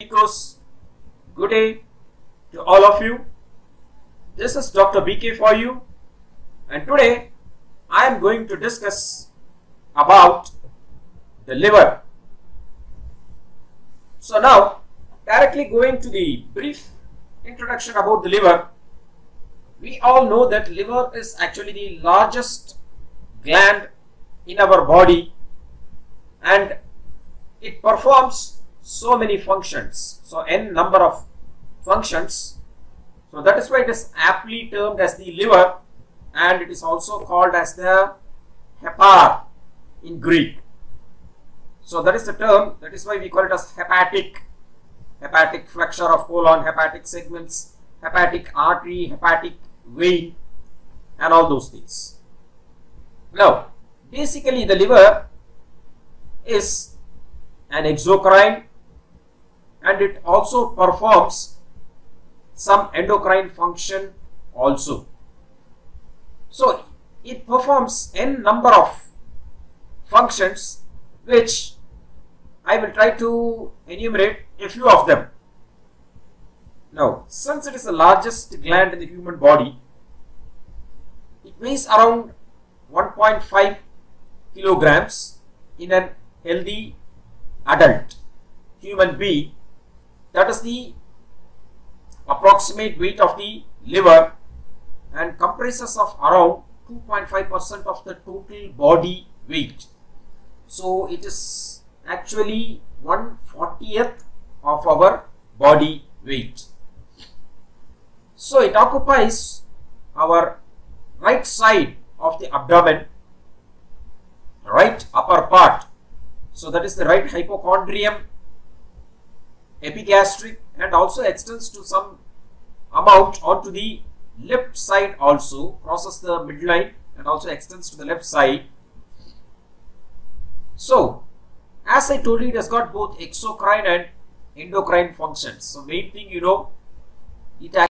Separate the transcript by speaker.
Speaker 1: Because good day to all of you. This is Dr. BK for you, and today I am going to discuss about the liver. So now, directly going to the brief introduction about the liver. We all know that liver is actually the largest gland in our body and it performs so many functions. So n number of functions. So that is why it is aptly termed as the liver and it is also called as the hepar in Greek. So that is the term, that is why we call it as hepatic, hepatic flexure of colon, hepatic segments, hepatic artery, hepatic vein and all those things. Now, basically the liver is an exocrine and it also performs some endocrine function also. So it performs n number of functions which I will try to enumerate a few of them. Now since it is the largest gland in the human body, it weighs around 1.5 kilograms in an healthy adult human being that is the approximate weight of the liver and comprises of around 2.5% of the total body weight. So it is actually 1 40th of our body weight. So it occupies our right side of the abdomen, right upper part. So that is the right hypochondrium epigastric and also extends to some amount onto the left side also crosses the midline and also extends to the left side. So as I told you it has got both exocrine and endocrine functions. So main thing you know it